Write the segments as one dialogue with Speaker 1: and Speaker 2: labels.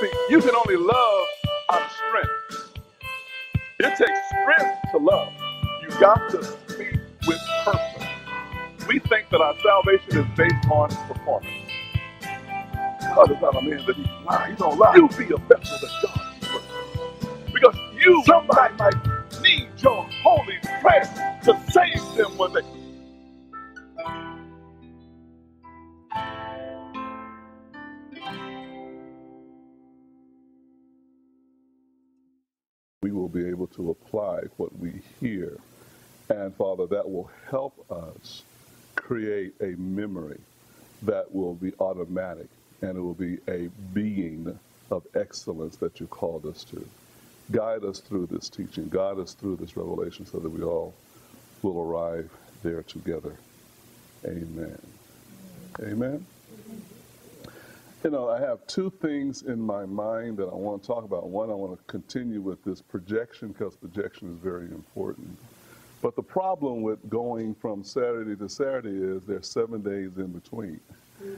Speaker 1: See, you can only love out of strength. It takes strength to love. You got to speak with purpose. We think that our salvation is based on performance. God is not a man that he lie. He don't lie. You be a vessel that God can. Because you somebody might need your holy prayer to save them when they be able to apply what we hear. And Father, that will help us create a memory that will be automatic and it will be a being of excellence that you called us to. Guide us through this teaching, guide us through this revelation so that we all will arrive there together. Amen. Amen. You know, I have two things in my mind that I want to talk about. One, I want to continue with this projection because projection is very important. But the problem with going from Saturday to Saturday is there's seven days in between.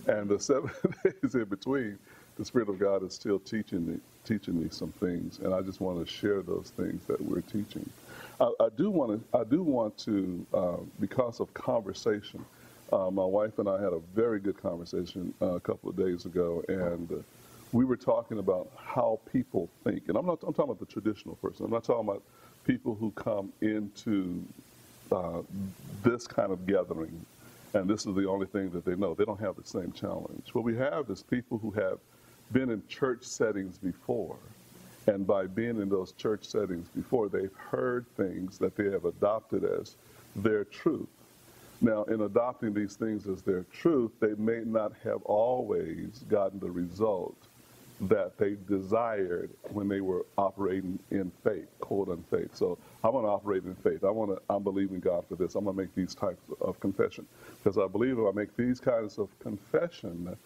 Speaker 1: And the seven days in between, the Spirit of God is still teaching me, teaching me some things, and I just want to share those things that we're teaching. I, I do want to, I do want to, uh, because of conversation. Uh, my wife and I had a very good conversation uh, a couple of days ago, and uh, we were talking about how people think. And I'm not, I'm talking about the traditional person. I'm not talking about people who come into uh, this kind of gathering and this is the only thing that they know. They don't have the same challenge. What we have is people who have been in church settings before. And by being in those church settings before, they've heard things that they have adopted as their truth. Now, in adopting these things as their truth, they may not have always gotten the result that they desired when they were operating in faith, quote unfaith. So I want to operate in faith. I want to. I'm believing God for this. I'm going to make these types of confession because I believe if I make these kinds of confession,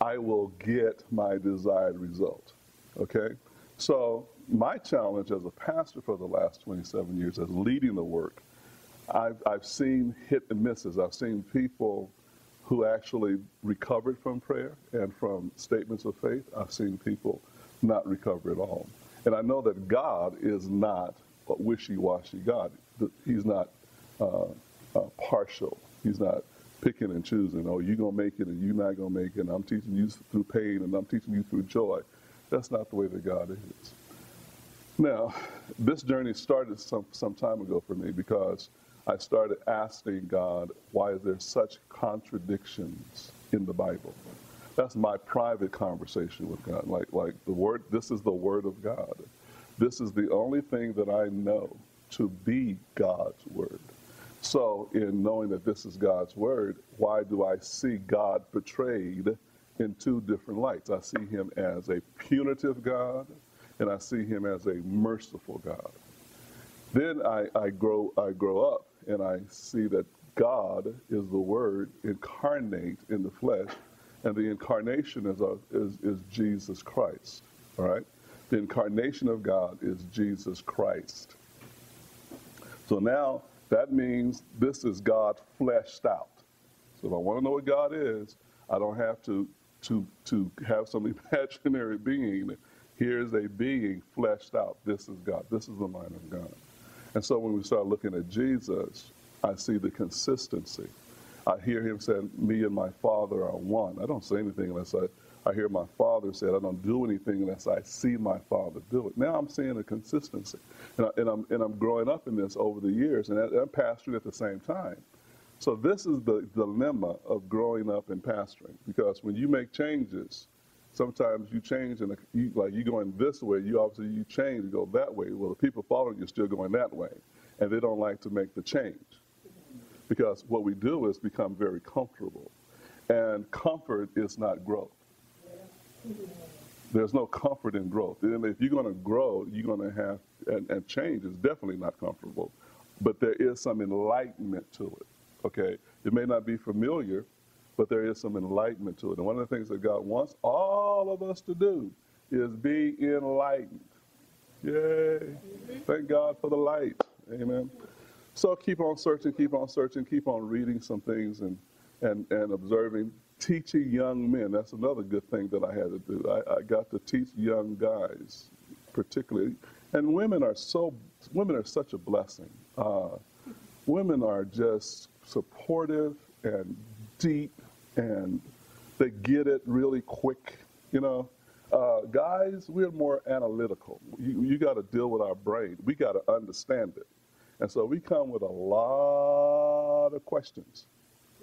Speaker 1: I will get my desired result. Okay. So my challenge as a pastor for the last 27 years, as leading the work, I've, I've seen hit and misses. I've seen people who actually recovered from prayer and from statements of faith. I've seen people not recover at all. And I know that God is not a wishy-washy God. He's not uh, uh, partial. He's not picking and choosing. Oh, you're going to make it and you're not going to make it. And I'm teaching you through pain and I'm teaching you through joy. That's not the way that God is. Now, this journey started some, some time ago for me because I started asking God, why is there such contradictions in the Bible? That's my private conversation with God. Like, like the word, this is the word of God. This is the only thing that I know to be God's word. So, in knowing that this is God's word, why do I see God portrayed in two different lights? I see him as a punitive God, and I see him as a merciful God. Then I, I grow I grow up and I see that God is the Word incarnate in the flesh, and the incarnation is, a, is, is Jesus Christ. All right? The incarnation of God is Jesus Christ. So now that means this is God fleshed out. So if I want to know what God is, I don't have to, to, to have some imaginary being. Here's a being fleshed out. This is God. This is the mind of God. And so when we start looking at Jesus, I see the consistency. I hear him saying, Me and my Father are one. I don't say anything unless I, I hear my Father say it. I don't do anything unless I see my Father do it. Now I'm seeing a consistency. And, I, and, I'm, and I'm growing up in this over the years, and I'm pastoring at the same time. So this is the dilemma of growing up and pastoring, because when you make changes, sometimes you change and you, like you're going this way, you obviously you change to go that way. Well, the people following you are still going that way, and they don't like to make the change because what we do is become very comfortable, and comfort is not growth. There's no comfort in growth. And if you're going to grow, you're going to have, and, and change is definitely not comfortable, but there is some enlightenment to it. Okay, it may not be familiar, but there is some enlightenment to it. And one of the things that God wants all of us to do is be enlightened. Yay. Thank God for the light. Amen. So keep on searching, keep on searching, keep on reading some things and, and, and observing. teaching young men. That's another good thing that I had to do. I, I got to teach young guys, particularly, and women are so women are such a blessing. Uh, women are just supportive and deep, and they get it really quick. You know, uh, guys, we're more analytical. You, you got to deal with our brain. We got to understand it, and so we come with a lot of questions.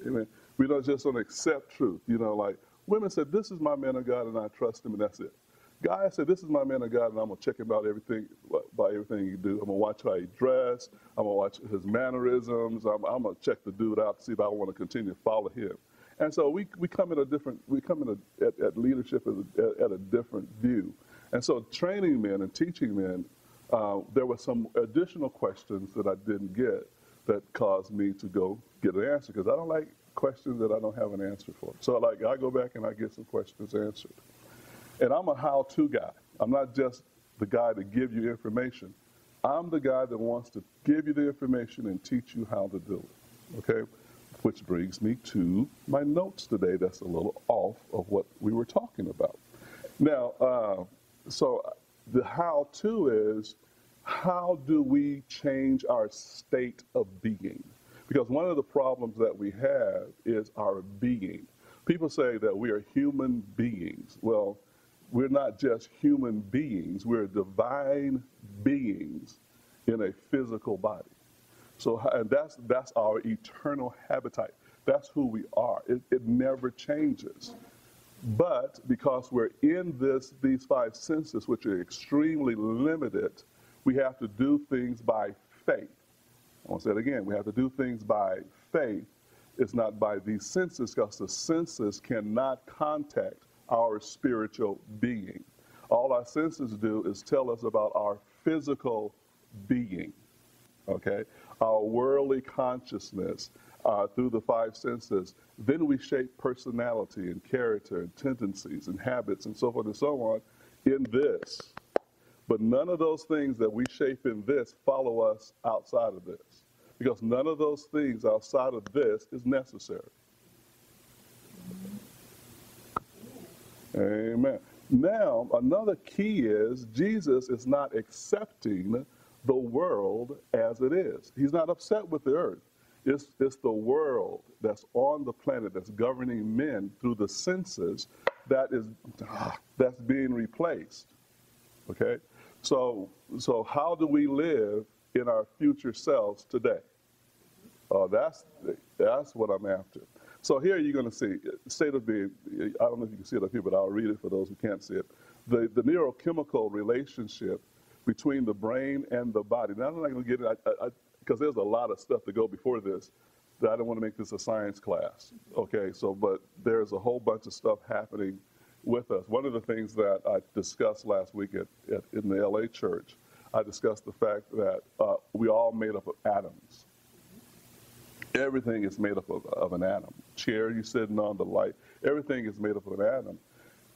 Speaker 1: I mean, we don't just don't accept truth. You know, like women said, "This is my man of God, and I trust him, and that's it." Guys said, "This is my man of God, and I'm gonna check him out everything by everything he do. I'm gonna watch how he dress. I'm gonna watch his mannerisms. I'm, I'm gonna check the dude out to see if I want to continue to follow him." And so we, we come in a different we come in a, at, at leadership at, at, a different view. And so training men and teaching men, uh, there were some additional questions that I didn't get that caused me to go get an answer because I don't like questions that I don't have an answer for. So like I go back and I get some questions answered. And I'm a how-to guy. I'm not just the guy to give you information. I'm the guy that wants to give you the information and teach you how to do it. Okay? Which brings me to my notes today that's a little off of what we were talking about. Now, uh, so the how to is how do we change our state of being? Because one of the problems that we have is our being. People say that we are human beings. Well, we're not just human beings, we're divine beings in a physical body. So and that's that's our eternal habitat. That's who we are. It, it never changes. But because we're in this these five senses, which are extremely limited, we have to do things by faith. I want to say it again. We have to do things by faith. It's not by these senses, because the senses cannot contact our spiritual being. All our senses do is tell us about our physical being. Okay? Our worldly consciousness uh, through the five senses. Then we shape personality and character and tendencies and habits and so forth and so on in this. But none of those things that we shape in this follow us outside of this. Because none of those things outside of this is necessary. Amen. Now, another key is Jesus is not accepting the world as it is. He's not upset with the earth. It's, it's the world that's on the planet that's governing men through the senses that is that's being replaced. Okay? So so how do we live in our future selves today? Uh, that's that's what I'm after. So here you're going to see state of being. I don't know if you can see it up here, but I'll read it for those who can't see it. The the neurochemical relationship between the brain and the body. Now I'm not going to get it because there's a lot of stuff to go before this. That I don't want to make this a science class. Okay, so but there's a whole bunch of stuff happening with us. One of the things that I discussed last week at, at in the LA church, I discussed the fact that uh, we all made up of atoms. Everything is made up of, of an atom. Chair you're sitting on, the light, everything is made up of an atom.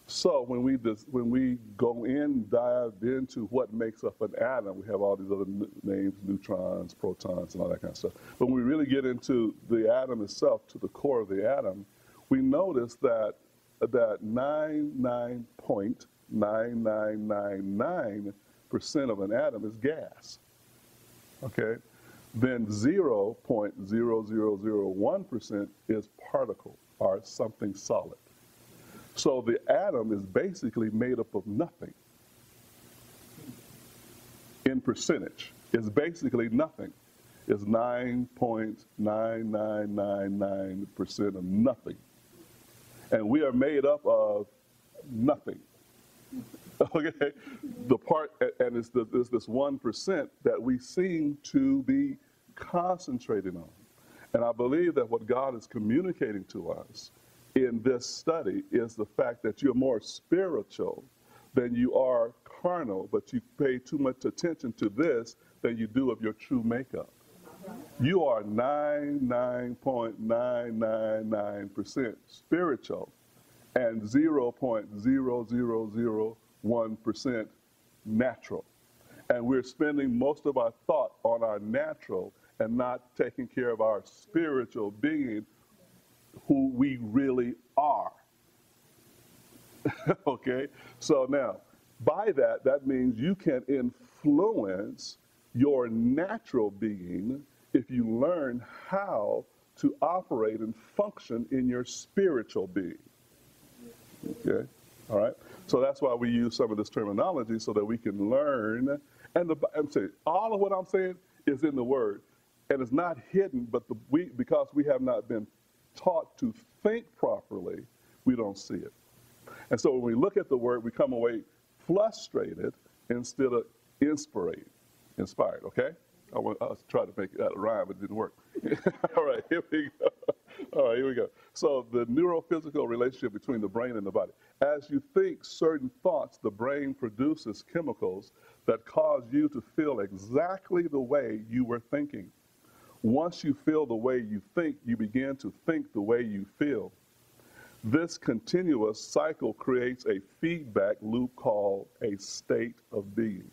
Speaker 1: So when we dis, when we go in, dive into what makes up an atom, we have all these other names, neutrons, protons, and all that kind of stuff. But when we really get into the atom itself, to the core of the atom, we notice that that 99.9999% of an atom is gas. Okay? Then 0.0001% is particle or something solid. So the atom is basically made up of nothing in percentage. It's basically nothing. It's 9.9999% of nothing. And we are made up of nothing. Okay? The part, and it's, the, it's this 1% that we seem to be concentrating on. And I believe that what God is communicating to us in this study is the fact that you're more spiritual than you are carnal, but you pay too much attention to this than you do of your true makeup. You are 99.999% spiritual and 0.0001% natural. And we're spending most of our thought on our natural and not taking care of our spiritual being who we really are. okay? So now, by that, that means you can influence your natural being if you learn how to operate and function in your spiritual being. Okay? All right? So that's why we use some of this terminology so that we can learn. And the, I'm saying, all of what I'm saying is in the Word. And it's not hidden, but the, we, because we have not been taught to think properly, we don't see it. And so when we look at the Word, we come away frustrated instead of inspired. Inspired, okay? I, I tried to make that rhyme, but it didn't work. All right, here we go. All right, here we go. So the neurophysical relationship between the brain and the body. As you think certain thoughts, the brain produces chemicals that cause you to feel exactly the way you were thinking. Once you feel the way you think, you begin to think the way you feel. This continuous cycle creates a feedback loop called a state of being.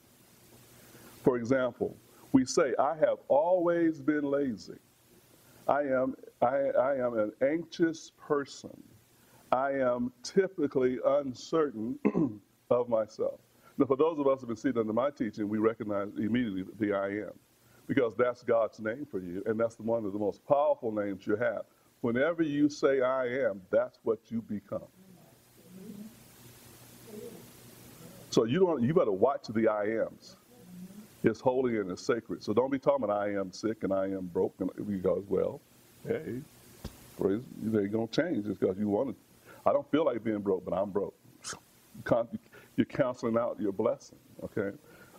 Speaker 1: For example, we say, I have always been lazy. I am, I, I am an anxious person. I am typically uncertain of myself. Now, for those of us who have been seated under my teaching, we recognize immediately the I am, because that's God's name for you, and that's one of the most powerful names you have. Whenever you say I am, that's what you become. So you don't you better watch the I ams. It's holy and it's sacred. So don't be talking about I am sick and I am broken because well, hey, praise they ain't gonna change just because you want to. I don't feel like being broke, but I'm broke. You're counseling out your blessing. Okay.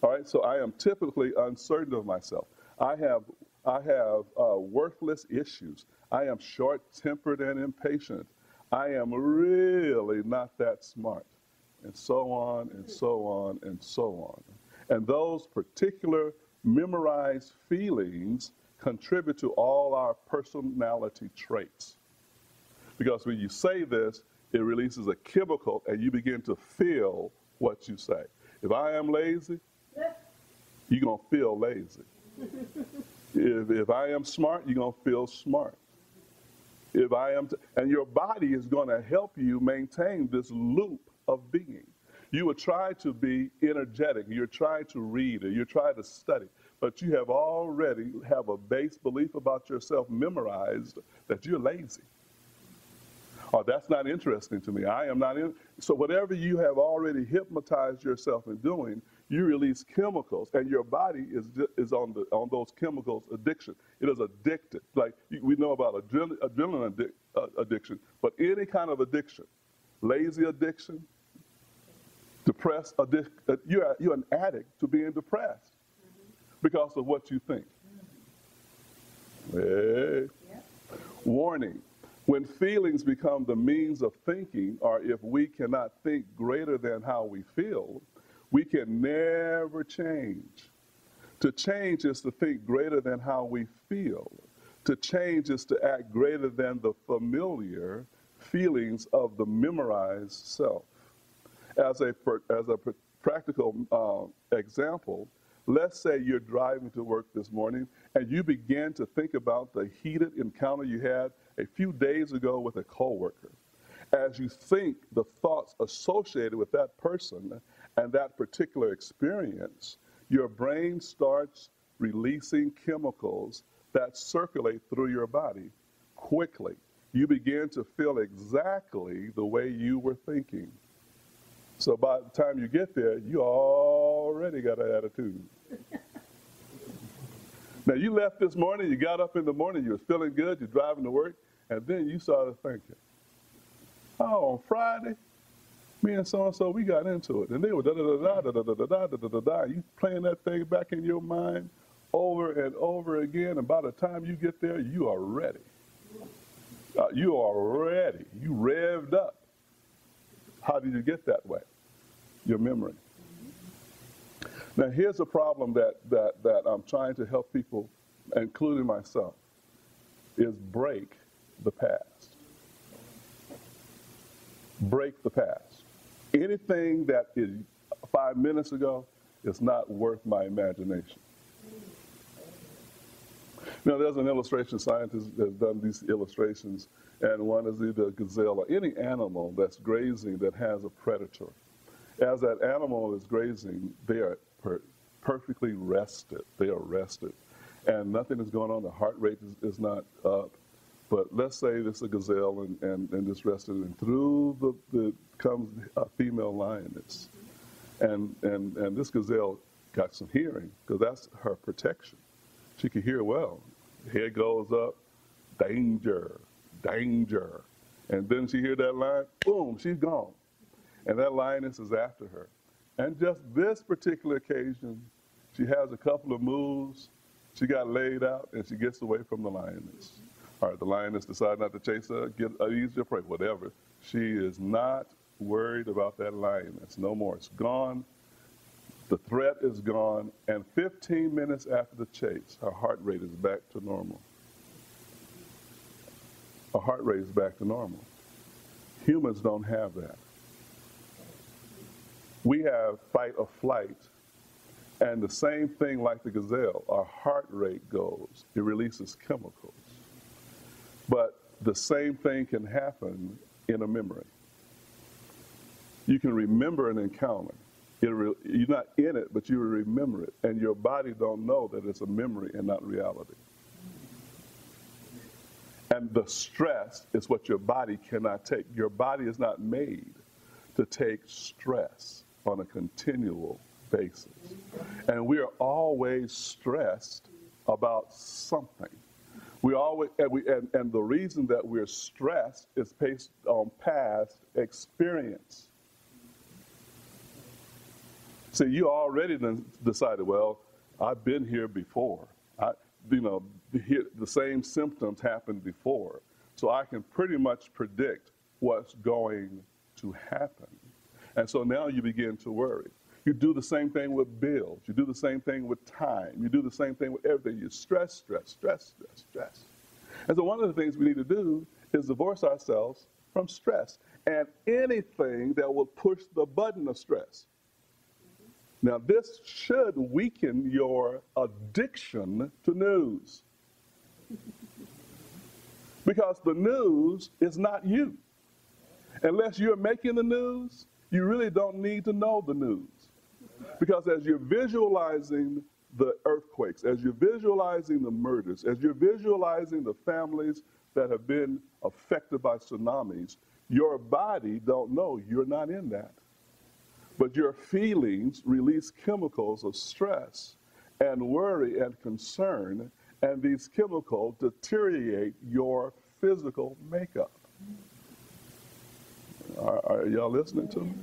Speaker 1: All right. So I am typically uncertain of myself. I have I have uh, worthless issues. I am short tempered and impatient. I am really not that smart. And so on and so on and so on. And those particular memorized feelings contribute to all our personality traits. Because when you say this, it releases a chemical and you begin to feel what you say. If I am lazy, you're going to feel lazy. If, if I am smart, you're going to feel smart if I am, t- and your body is going to help you maintain this loop of being. You will try to be energetic. You're trying to read or you're trying to study, but you have already have a base belief about yourself memorized that you're lazy. Oh, that's not interesting to me. I am not in. So whatever you have already hypnotized yourself in doing, you release chemicals, and your body is is on the on those chemicals addiction. It is addicted. Like we know about adrenaline, uh, addiction, but any kind of addiction, lazy addiction, depressed addiction, uh, you're you're an addict to being depressed because of what you think. Hey. Warning. When feelings become the means of thinking, or if we cannot think greater than how we feel, we can never change. To change is to think greater than how we feel. To change is to act greater than the familiar feelings of the memorized self. As a, as a practical uh, example, let's say you're driving to work this morning and you begin to think about the heated encounter you had a few days ago with a coworker. As you think the thoughts associated with that person and that particular experience, your brain starts releasing chemicals that circulate through your body quickly. You begin to feel exactly the way you were thinking. So by the time you get there, you already got an attitude. now you left this morning, you got up in the morning, you were feeling good, you're driving to work, and then you started thinking, oh, on Friday, me and so and so, we got into it. And they were da da da da da da da da da da da da. You playing that thing back in your mind over and over again, and by the time you get there, you are ready. Uh, you are ready. You revved up. How did you get that way? Your memory. Now here's a problem that, that, that I'm trying to help people, including myself, is break the past. Break the past. Anything that is five minutes ago is not worth my imagination. Now, there's an illustration scientist that's done these illustrations, and one is either a gazelle or any animal that's grazing that has a predator. As that animal is grazing, they are per- perfectly rested. They are rested. And nothing is going on. The heart rate is, is not up. But let's say this is a gazelle and, and, and this rested, and through the, the comes a female lioness. And, and, and this gazelle got some hearing because that's her protection. She can hear well. Head goes up, danger, danger. And then she hear that line, boom, she's gone. And that lioness is after her. And just this particular occasion, she has a couple of moves. She got laid out and she gets away from the lioness. All right, the lioness decided not to chase her, get an easier prey, whatever. She is not worried about that lioness no more. It's gone. The threat is gone. And 15 minutes after the chase, her heart rate is back to normal. Her heart rate is back to normal. Humans don't have that. We have fight or flight. And the same thing like the gazelle, our heart rate goes, it releases chemicals. The same thing can happen in a memory. You can remember an encounter. Re- you're not in it, but you remember it, and your body don't know that it's a memory and not reality. And the stress is what your body cannot take. Your body is not made to take stress on a continual basis. And we are always stressed about something. We always, and, we, and, and the reason that we're stressed is based on past experience. See, you already decided, well, I've been here before. I, you know, the, the same symptoms happened before. So I can pretty much predict what's going to happen. And so now you begin to worry. You do the same thing with bills. You do the same thing with time. You do the same thing with everything. You stress, stress, stress, stress, stress. And so one of the things we need to do is divorce ourselves from stress and anything that will push the button of stress. Now, this should weaken your addiction to news. Because the news is not you. Unless you're making the news, you really don't need to know the news. Because as you're visualizing the earthquakes, as you're visualizing the murders, as you're visualizing the families that have been affected by tsunamis, your body don't know you're not in that. But your feelings release chemicals of stress and worry and concern, and these chemicals deteriorate your physical makeup. Are, are, y'all listening to me?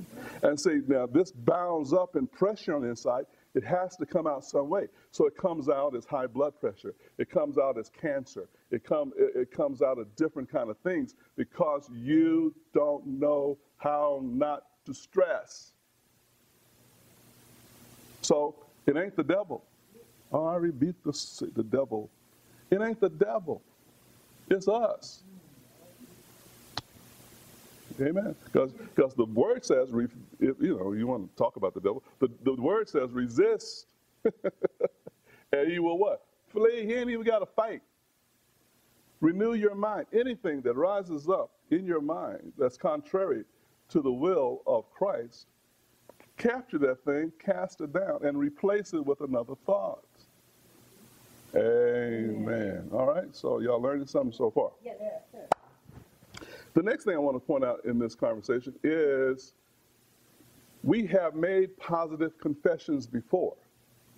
Speaker 1: And see, now this bounds up in pressure on the inside. It has to come out some way. So it comes out as high blood pressure. It comes out as cancer. It, come, it, it comes out of different kind of things because you don't know how not to stress. So it ain't the devil. Oh, I rebuke the, the devil. It ain't the devil. It's us. Amen. Because the word says, you know, you want to talk about the devil. The, the word says resist, and you will what? Flee. He ain't even got to fight. Renew your mind. Anything that rises up in your mind that's contrary to the will of Christ, capture that thing, cast it down, and replace it with another thought. Amen. All right. So y'all learning something so far? Yeah. The next thing I want to point out in this conversation is we have made positive confessions before.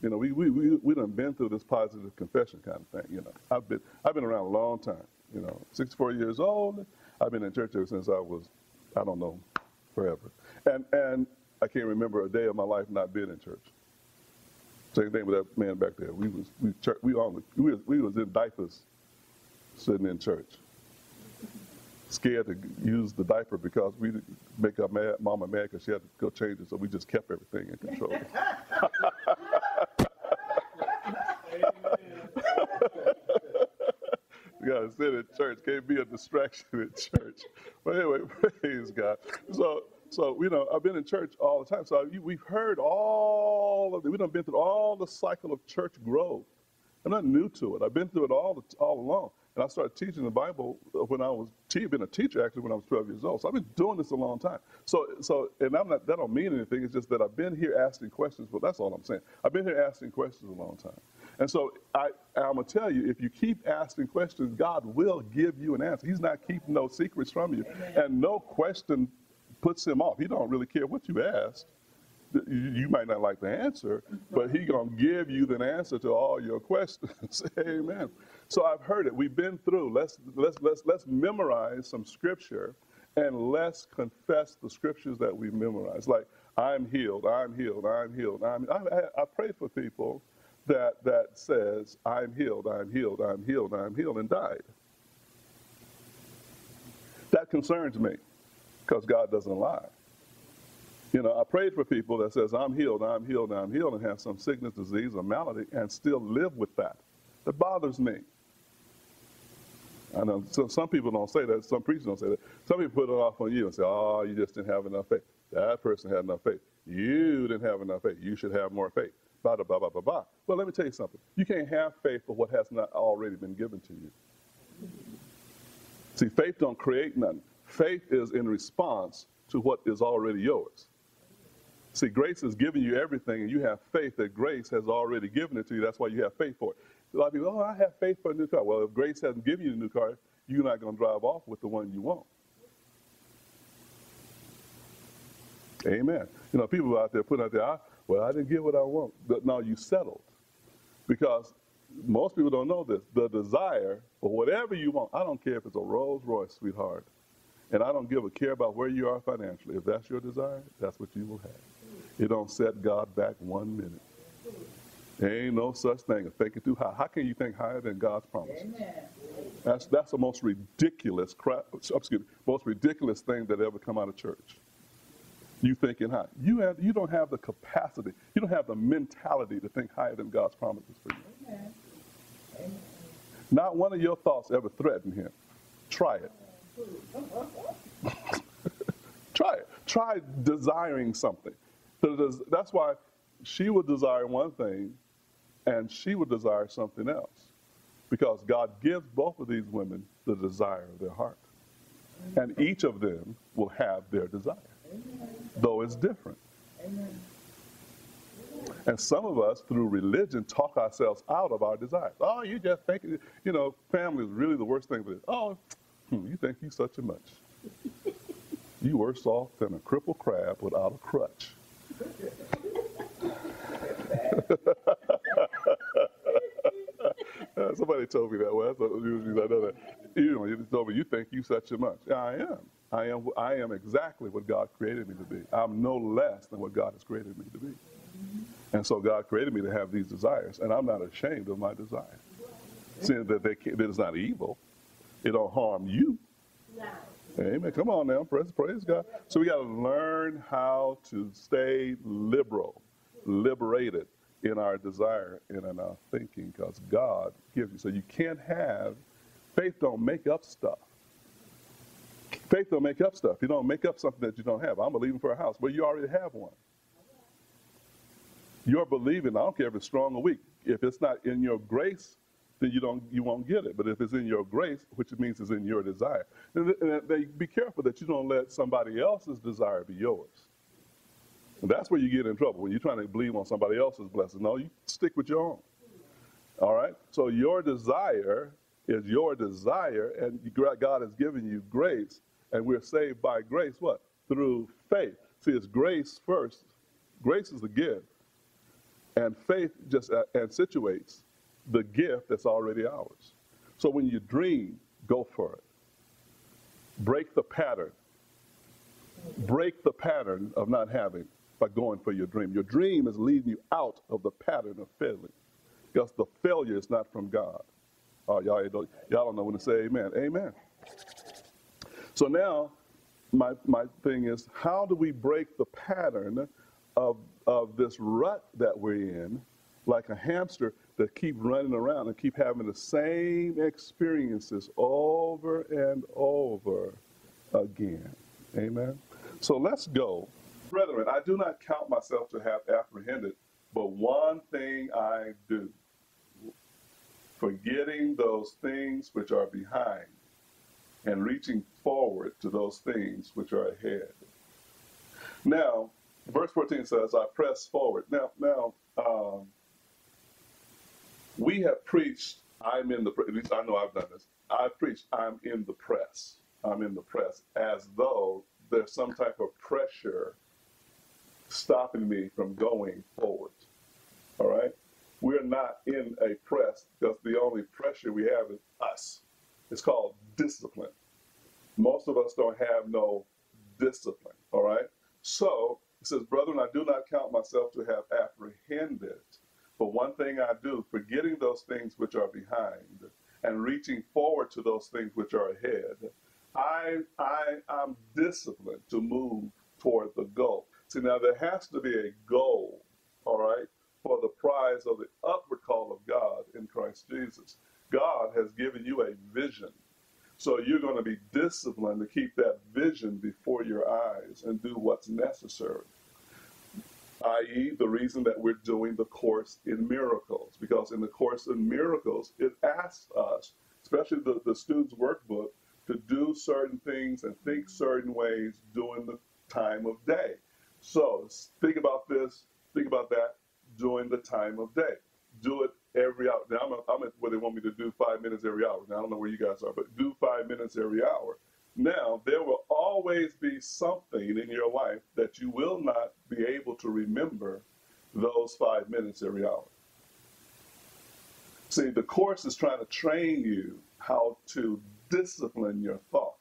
Speaker 1: You know, we we we we done been through this positive confession kind of thing. You know, I've been I've been around a long time. You know, 64 years old. I've been in church ever since I was, I don't know, forever. And and I can't remember a day of my life not being in church. Same thing with that man back there. We was we church, we on we was, we was in diapers, sitting in church scared to use the diaper because we make our mad, mama mad because she had to go change it. So we just kept everything in control. you gotta sit in church. Can't be a distraction in church. But anyway, praise God. So, so you know, I've been in church all the time. So I, we've heard all of the, we've been through all the cycle of church growth I'm not new to it. I've been through it all the, all along. And I started teaching the Bible when I was been a teacher actually when I was 12 years old. So I've been doing this a long time. So so and I'm not that don't mean anything. It's just that I've been here asking questions. But that's all I'm saying. I've been here asking questions a long time. And so I, I'm gonna tell you, if you keep asking questions, God will give you an answer. He's not keeping no secrets from you, and no question puts him off. He don't really care what you ask you might not like the answer, but he gonna give you the answer to all your questions. Amen. So I've heard it. We've been through. Let's let's let's let's memorize some scripture and let's confess the scriptures that we memorize. Like I'm healed. I'm healed. I'm healed. I'm. I, I, I pray for people that that says I'm healed. I'm healed. I'm healed. I'm healed and died. That concerns me because God doesn't lie. You know, I prayed for people that says, I'm healed, I'm healed, I'm healed, and have some sickness, disease, or malady, and still live with that. That bothers me. I know so some people don't say that. Some preachers don't say that. Some people put it off on you and say, oh, you just didn't have enough faith. That person had enough faith. You didn't have enough faith. You should have more faith. Blah, blah, blah, blah, blah. Well, let me tell you something. You can't have faith for what has not already been given to you. See, faith don't create nothing. Faith is in response to what is already yours. See, grace is giving you everything, and you have faith that grace has already given it to you. That's why you have faith for it. A lot of people, oh, I have faith for a new car. Well, if grace hasn't given you a new car, you're not going to drive off with the one you want. Amen. You know, people out there putting out there, well, I didn't get what I want. But now you settled. Because most people don't know this. The desire for whatever you want, I don't care if it's a Rolls Royce, sweetheart. And I don't give a care about where you are financially. If that's your desire, that's what you will have. It don't set God back one minute. There ain't no such thing as thinking too high. How can you think higher than God's promise? Amen. That's that's the most ridiculous crap. Excuse me, most ridiculous thing that ever come out of church. You thinking high. You have you don't have the capacity. You don't have the mentality to think higher than God's promises for you. Amen. Amen. Not one of your thoughts ever threatened Him. Try it. Try it. Try desiring something. That's why she would desire one thing and she would desire something else. Because God gives both of these women the desire of their heart. And each of them will have their desire, though it's different. And some of us, through religion, talk ourselves out of our desires. Oh, you just think, you know, family is really the worst thing for this. Oh, hmm, you think you such a much. You worse off than a crippled crab without a crutch. Somebody told me that. Well, that's usually I know that. You know, you told me you think you such a much. I am. I am. I am exactly what God created me to be. I'm no less than what God has created me to be. And so God created me to have these desires, and I'm not ashamed of my desires. Seeing that they that it's not evil, it don't harm you. Amen. Come on now, praise, praise God. So we got to learn how to stay liberal, liberated in our desire and in our thinking, because God gives you. So you can't have faith. Don't make up stuff. Faith don't make up stuff. You don't make up something that you don't have. I'm believing for a house. Well, you already have one. You're believing. I don't care if it's strong or weak. If it's not in your grace then you don't you won't get it. But if it's in your grace, which means it's in your desire, and, be careful that you don't let somebody else's desire be yours. And that's where you get in trouble when you're trying to believe on somebody else's blessing. No, you stick with your own. All right. So your desire is your desire, and God has given you grace, and we're saved by grace. What? Through faith. See, it's grace first. Grace is the gift, and faith just uh, and situates the gift that's already ours. So when you dream, go for it. Break the pattern. Break the pattern of not having by going for your dream. Your dream is leading you out of the pattern of failing because the failure is not from God. Y'all, don't, y'all don't know when to say amen. Amen. So now, my, my thing is, how do we break the pattern of, of this rut that we're in, like a hamster that keep running around and keep having the same experiences over and over again. Amen. So let's go. Brethren, I do not count myself to have apprehended, but one thing I do. forgetting those things which are behind and reaching forward to those things which are ahead. Now, verse 14 says, I press forward. Now, now, um, we have preached, I'm in the, at least I know I've done this. I've preached, I'm in the press. I'm in the press as though there's some type of pressure stopping me from going forward. All right? We're not in a press because the only pressure we have is us. It's called discipline. Most of us don't have no discipline. All right? So, it says, Brethren, I do not count myself to have apprehended. But one thing I do, forgetting those things which are behind and reaching forward to those things which are ahead, I, I, I'm disciplined to move toward the goal. See, now there has to be a goal, all right, for the prize of the upward call of God in Christ Jesus. God has given you a vision. So you're going to be disciplined to keep that vision before your eyes and do what's necessary. I.e., the reason that we're doing the course in miracles, because in the course in miracles, it asks us, especially the, the student's workbook, to do certain things and think certain ways during the time of day. So think about this, think about that during the time of day. Do it every hour. Now, I'm, a, I'm at where they want me to do five minutes every hour. Now, I don't know where you guys are, but do five minutes every hour. Now, there will always be something in your life that you will not be able to remember those five minutes every hour. See, the course is trying to train you how to discipline your thought.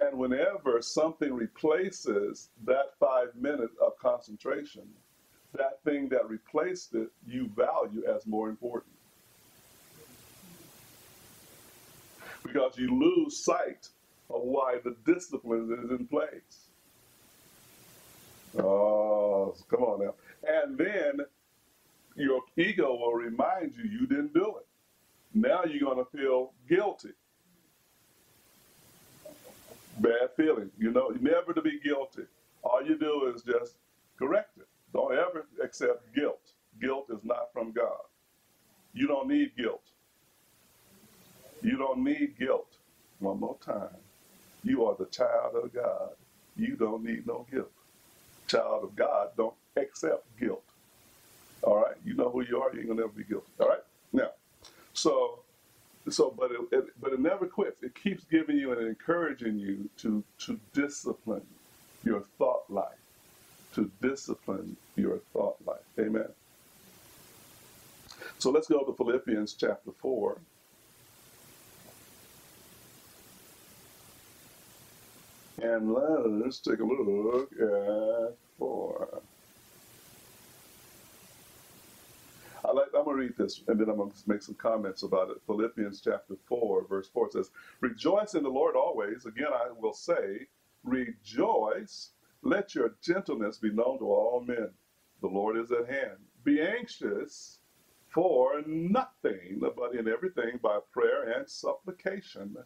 Speaker 1: And whenever something replaces that five minutes of concentration, that thing that replaced it, you value as more important. Because you lose sight of why the discipline is in place. Oh, come on now. And then your ego will remind you you didn't do it. Now you're going to feel guilty. Bad feeling. You know, never to be guilty. All you do is just correct it. Don't ever accept guilt. Guilt is not from God. You don't need guilt. You don't need guilt. One more time. You are the child of God. You don't need no guilt. Child of God don't accept guilt. All right? You know who you are, you ain't gonna ever be guilty. All right? Now, so so but it, it but it never quits. It keeps giving you and encouraging you to to discipline your thought life. To discipline your thought life. Amen. So let's go to Philippians chapter 4. Let's take a look at four. I like, I'm going to read this and then I'm going to make some comments about it. Philippians chapter 4, verse 4 says, Rejoice in the Lord always. Again, I will say, Rejoice. Let your gentleness be known to all men. The Lord is at hand. Be anxious for nothing, but in everything by prayer and supplication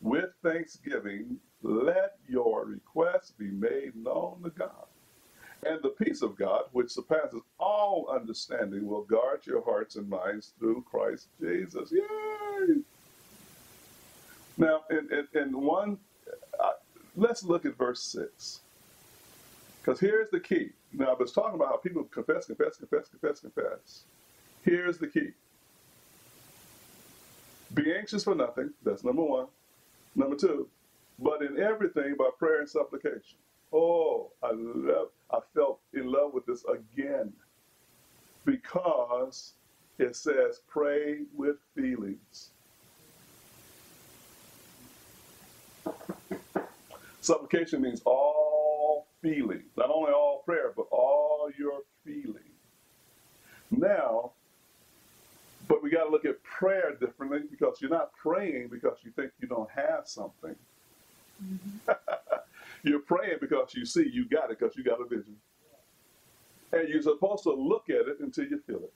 Speaker 1: with thanksgiving, let your requests be made known to God. And the peace of God, which surpasses all understanding, will guard your hearts and minds through Christ Jesus. Yay! Now, in, in, in one, uh, let's look at verse 6. Because here's the key. Now, I was talking about how people confess, confess, confess, confess, confess. Here's the key. Be anxious for nothing. That's number one. Number two, but in everything by prayer and supplication. Oh, I love, I felt in love with this again because it says pray with feelings. Supplication means all feelings, not only all prayer, but all your feelings. Now, but we got to look at prayer differently because you're not praying because you think you don't have something. You're praying because you see you got it because you got a vision. And you're supposed to look at it until you feel it.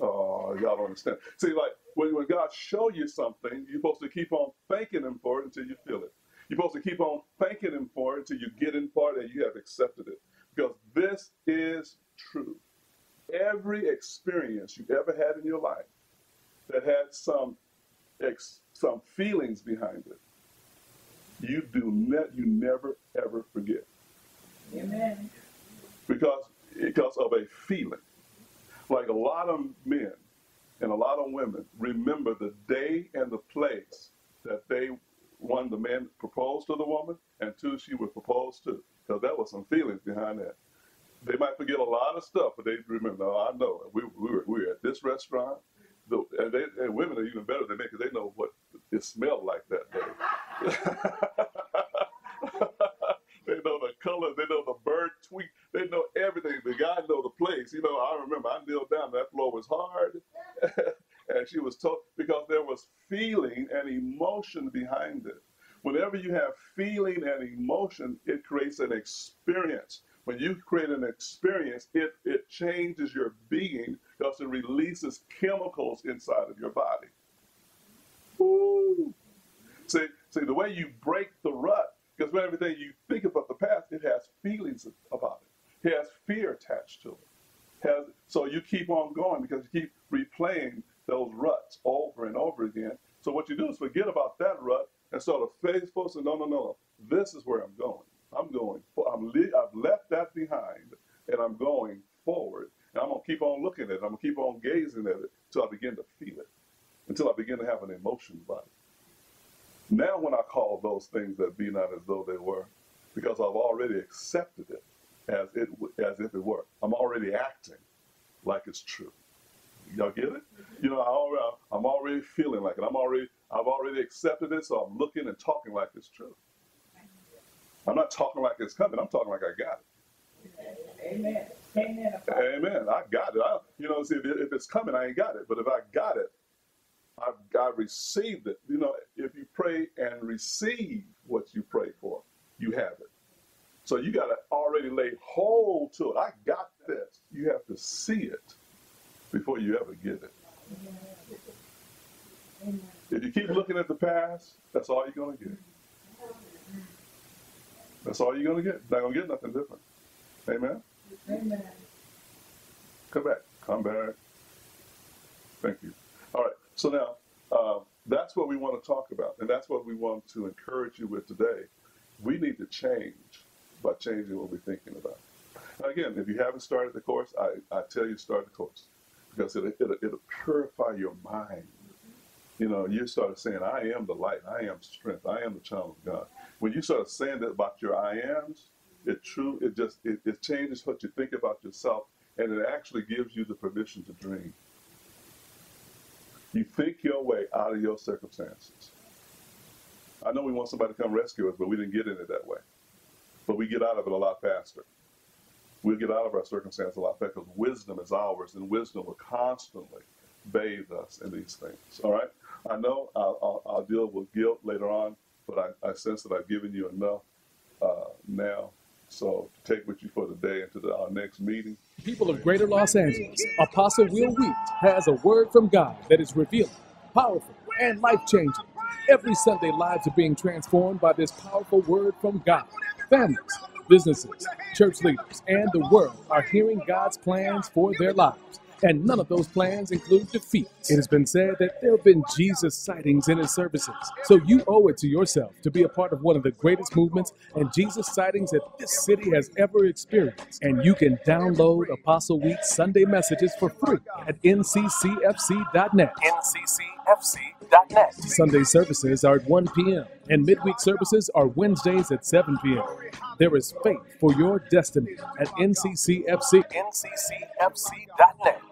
Speaker 1: Oh, y'all don't understand. See, like when, when God show you something, you're supposed to keep on thanking Him for it until you feel it. You're supposed to keep on thanking Him for it until you get in part and you have accepted it. Because this is true every experience you've ever had in your life that had some ex, some feelings behind it, you do net you never ever forget
Speaker 2: Amen.
Speaker 1: because because of a feeling. Like a lot of men and a lot of women remember the day and the place that they one the man proposed to the woman and two she was proposed to because there was some feelings behind that. They might forget a lot of stuff, but they remember. No, I know we, we, were, we were at this restaurant. The, and, they, and women are even better than men because they know what it smelled like that day. they know the colors, they know the bird tweet, they know everything. The guy know the place. You know, I remember I kneeled down, that floor was hard. and she was told because there was feeling and emotion behind it. Whenever you have feeling and emotion, it creates an experience. When you create an experience, it, it changes your being because it releases chemicals inside of your body. Ooh. See, see, the way you break the rut, because when everything you think about the past, it has feelings about it. It has fear attached to it. Has, so you keep on going because you keep replaying those ruts over and over again. So what you do is forget about that rut and sort of faithful and no, no, no, this is where I'm going. I'm going. I'm le- I've left that behind, and I'm going forward. And I'm gonna keep on looking at it. I'm gonna keep on gazing at it until I begin to feel it, until I begin to have an emotion about it. Now, when I call those things that be not as though they were, because I've already accepted it as it as if it were. I'm already acting like it's true. Y'all get it? You know, I already, I'm already feeling like it. I'm already, I've already accepted it, so I'm looking and talking like it's true. I'm not talking like it's coming. I'm talking like I got
Speaker 2: it. Amen. Amen.
Speaker 1: Amen. I got it. I, you know, see, if, if it's coming, I ain't got it. But if I got it, I've, I received it. You know, if you pray and receive what you pray for, you have it. So you got to already lay hold to it. I got this. You have to see it before you ever get it. If you keep looking at the past, that's all you're going to get. That's all you're going to get. Not going to get nothing different. Amen?
Speaker 2: Amen.
Speaker 1: Come back. Come back. Thank you. So now, uh, that's what we want to talk about. And that's what we want to encourage you with today. We need to change by changing what we're thinking about. Now, again, if you haven't started the course, I, I tell you start the course because it'll, it'll, it'll purify your mind. You know, you start saying, I am the light, I am strength, I am the child of God. When you start saying that about your I ams, it true, it just it, it changes what you think about yourself and it actually gives you the permission to dream. You think your way out of your circumstances. I know we want somebody to come rescue us, but we didn't get in it that way. But we get out of it a lot faster. We'll get out of our circumstance a lot faster because wisdom is ours, and wisdom will constantly bathe us in these things. All right? I know I'll, I'll, I'll deal with guilt later on, but I, I, sense that I've given you enough uh, now. So take with you for the day into the, our next meeting.
Speaker 3: People of Greater Los Angeles, Apostle Will Wheat has a word from God that is revealing, powerful, and life changing. Every Sunday, lives are being transformed by this powerful word from God. Families, businesses, church leaders, and the world are hearing God's plans for their lives and none of those plans include defeat. It has been said that there have been Jesus sightings in his services, so you owe it to yourself to be a part of one of the greatest movements and Jesus sightings that this city has ever experienced. And you can download Apostle Wheat Sunday messages for free at nccfc.net. Sunday services are at 1 p.m. and midweek services are Wednesdays at 7 p.m. There is faith for your destiny at nccfc. nccfc.net.